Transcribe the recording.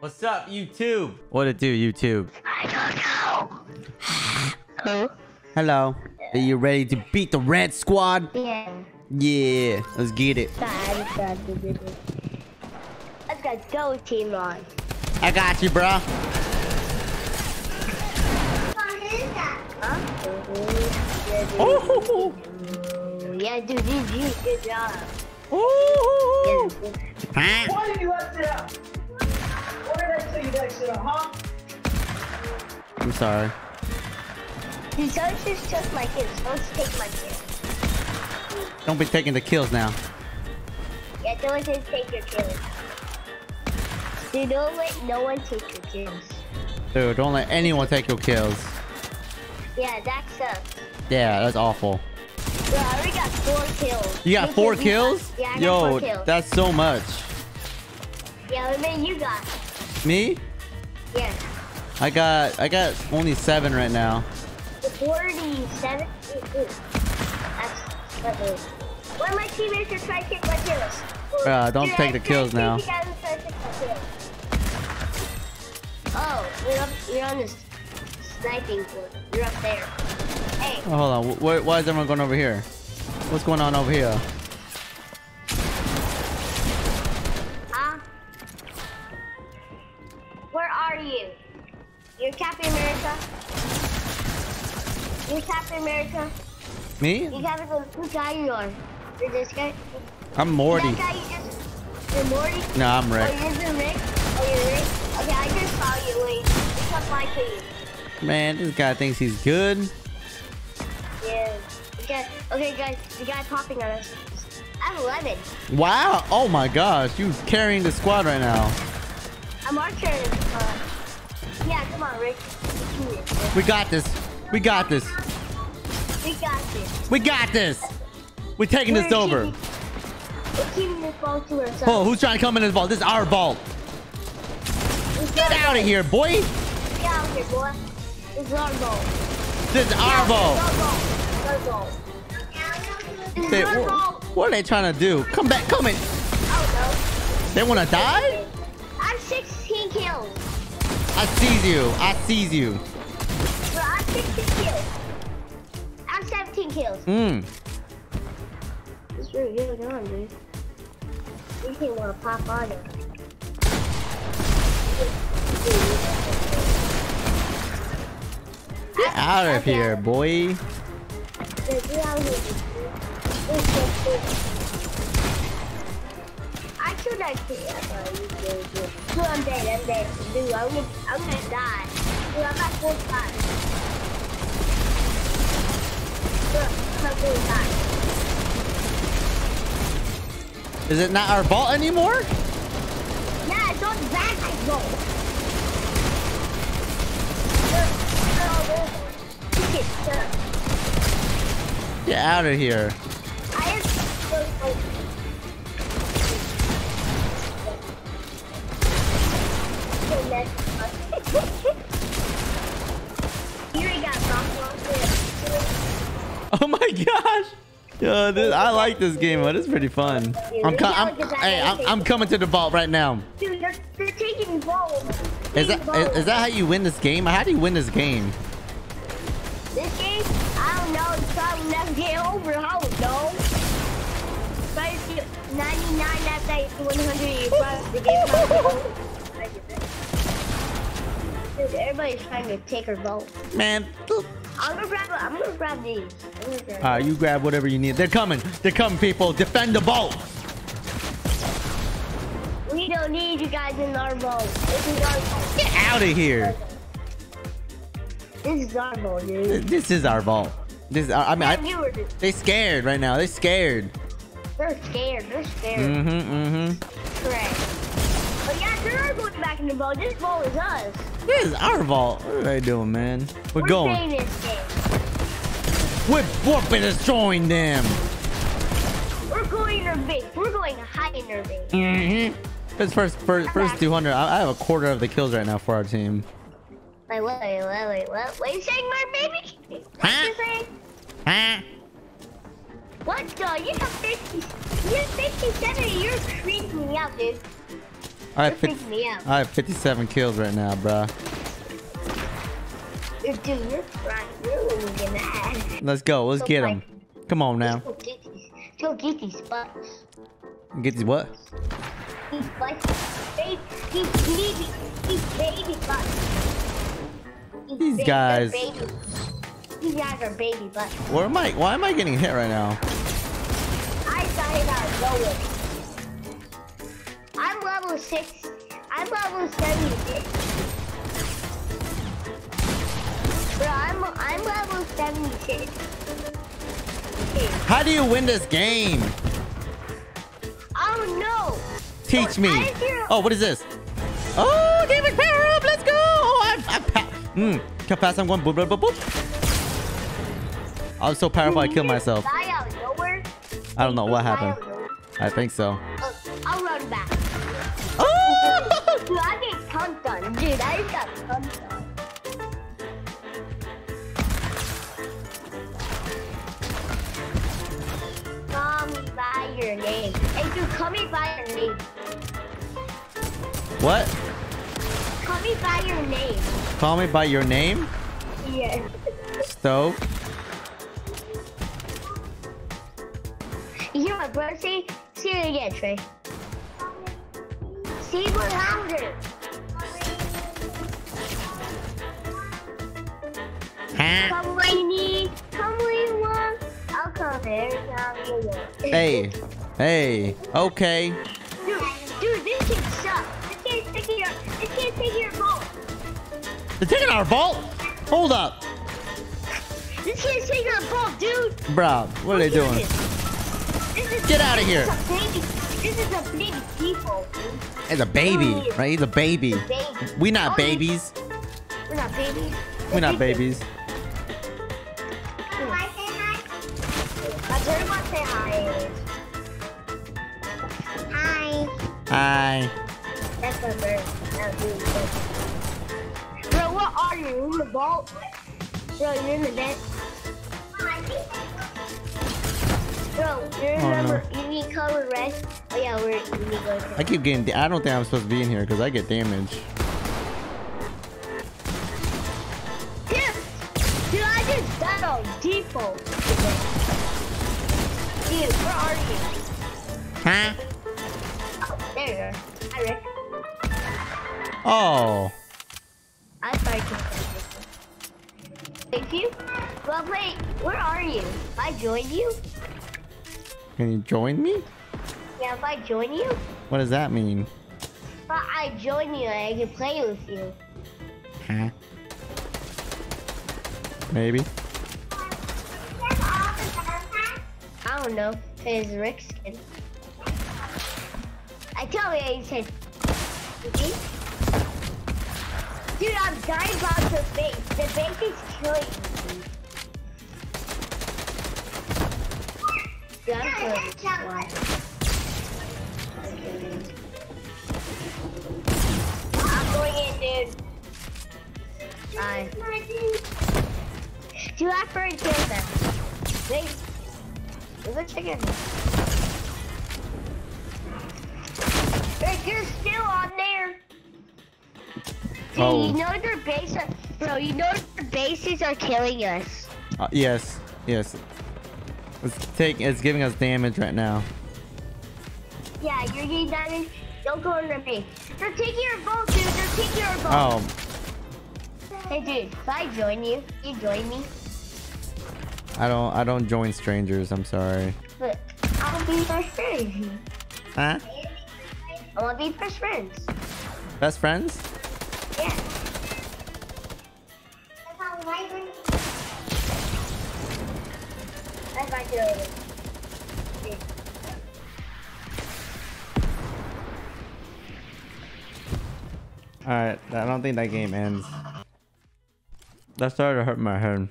What's up, YouTube? What it do, YouTube? I don't know. Who? Hello. Are you ready to beat the red squad? Yeah. Yeah, let's get it. Let's go, go team on. I got you, bro. Huh? Ooh. Yeah, dude, GG, good job. Ooh. Yeah. Why did you left it I'm sorry. Dude, so just took my kills. Don't take my kills. Don't be taking the kills now. Yeah, don't just take your kills. Dude, don't let no one take your kills. Dude, don't let anyone take your kills. Yeah, that sucks. Yeah, that's awful. Bro, I already got four kills. You got four kills? yeah, I got Yo, four kills. that's so much. Yeah, what many you got? Me? Yeah. I got I got only seven right now. 47? Ooh, ooh. That's, uh-oh. One of my teammates are trying to take my kills. Bruh, don't Dude, take I the kills now. take you guys and try to take my kills. Oh, you're up, you're on this sniping board. You're up there. Hey, Oh, hold on. Wh- wh- why is everyone going over here? What's going on over here? Captain America? You're Captain America? Me? You gotta go. Who guy you are? You're this guy? I'm Morty. That guy you just. You're Morty? No, I'm Rick. Oh, you're Rick? Oh, you're Rick? Okay, I just saw you. Wait, what's up my team? Man, this guy thinks he's good. Yeah. Okay, okay, guys, the guy popping on us. I have 11. Wow. Oh my gosh. You're carrying the squad right now. I'm Archer. Uh, yeah, come on, Rick. We can do this. We got this. We got this. We got this. We got this. We're taking this We're over. keeping- We're keeping this ball to ourselves. Oh, who's trying to come in this ball? This is our ball. Get out of here, boy. Get out of here, boy. This is our ball. This is our ball. Our ball. Our ball. This They- is our ball. what are they trying to do? Come back. Come in. They want to die? I'm 16 kills. I seize you. I seize you. Bro, I'm 16 kills. I have 17 kills. Mmm. What's really going on, dude? You can't want to pop on it. Get out of here, boy. Get out of here. I killed that kid. Dude, I'm dead. I'm dead. Dude, I'm gonna, I'm gonna die. Dude, I'm at 45. Look, I'm at 45. Is it not our vault anymore? Yeah, don't back I go. Get out of here. Oh my gosh. Yo, this, I like this game, but it's pretty fun. I'm, I'm, hey, I'm, I'm coming to the vault right now. Dude, they're, they're taking balls. Is that is, is that how you win this game? How do you win this game? This game? I don't know. It's probably never get over. I don't know. But you 99 after 100, you probably the game probably over. Dude, everybody's trying to take her vote. Man, I'm gonna grab. I'm gonna grab these. Gonna grab. uh, you grab whatever you need. They're coming. They're coming, people. Defend the vault. we don't need you guys in our boat. This is our boat. Get out of here. This is our boat, dude. This is our vault. This is, I mean, I, they scared right now. They scared. they're scared. They're scared. Mm-hmm, mm-hmm. Correct. But yeah, they're going back in the boat. This boat is us. This is our vault. What are they doing, man? We're, We're going. this game. We're whooping destroying them. We're going to base. We're going to high in their base. Mm-hmm. This first, first, first 200. I, I have a quarter of the kills right now for our team. Wait, wait, wait, wait, wait, what? What you saying, my baby? What Huh? you saying? Huh? What the? You have 50, you have 57, you're creeping me out, dude. I have, 50, me out. I have 57 kills right now, bruh. Dude, you're trying really mad. Let's go. Let's So get like- him. Come on now. Go get these. Go get these butts. Get these what? These butts. Baby, these baby, these baby butts. These guys. Baby. These guys are baby butts. Where am I? Why am I getting hit right now? I got hit out of nowhere. I'm level six. I'm level seventy-six. Bro, I'm I'm level seventy-six. How do you win this game? Oh no! Teach me. I didn't hear- Oh, what is this? Oh, David, power up. Let's go. Oh, I, I pa- mm, how fast I'm going. Boop, boop, boop, boop. I was so powerful, I killed myself. Die out of nowhere. I don't know what happened. out of nowhere. I think so. Done. I got cunt. Call me by your name. Hey, dude, call me by your name. What? Call me by your name. Call me by your name? Yeah. Stove? You hear my brother say? Say it again, Trey. Say it louder. Every time you want. Hey. Hey. Okay. Dude, dude, this kid sucks. This kid's taking your, this kid's taking your ball. They're taking our vault? Hold up. This kid's taking your ball, dude. Bro, what are they doing? this. This Get outta this here. Is a. This is a baby dude. It's a baby, right? He's a baby. Baby. We not Oh, babies. We're not babies. We're not babies. I just want to say hi. Hi. Hi. That's my bird. That's really. Bro, what are you? You in the vault? Bro, you're in the bed. Bro, you Oh, remember you need color red? Oh yeah, we're you need go I keep getting. I don't think I'm supposed to be in here because I get damage. Dude, dude, I just died on default. Where are you? Huh? Oh, there you are. Hi, Rick. Oh. I started Thank you. Well, wait, where are you? If I join you? Can you join me? Yeah, if I join you? What does that mean? If I join you, I can play with you. Huh? Maybe. I don't know. Cause Rick skin. I tell you, he said. Dude, I'm dying about the base. The base is killing me. Dude, I'm killing this one. I'm going in, dude. Bye. Dude, I killed them. Wait. There's a chicken. You're still on there. Dude, Oh. you know their base are, bro, you know their bases are killing us. Uh, yes. Yes. It's taking. It's giving us damage right now. Yeah, you're getting damage. Don't go under me. They're taking your boat, dude. They're taking your boat. Oh. Hey, dude, if I join you, you join me. I don't. I don't join strangers. I'm sorry. But I'll be best friends. Huh? I want to be best friends. Best friends? Yeah. That's my. All right. I don't think that game ends. That started to hurt my head.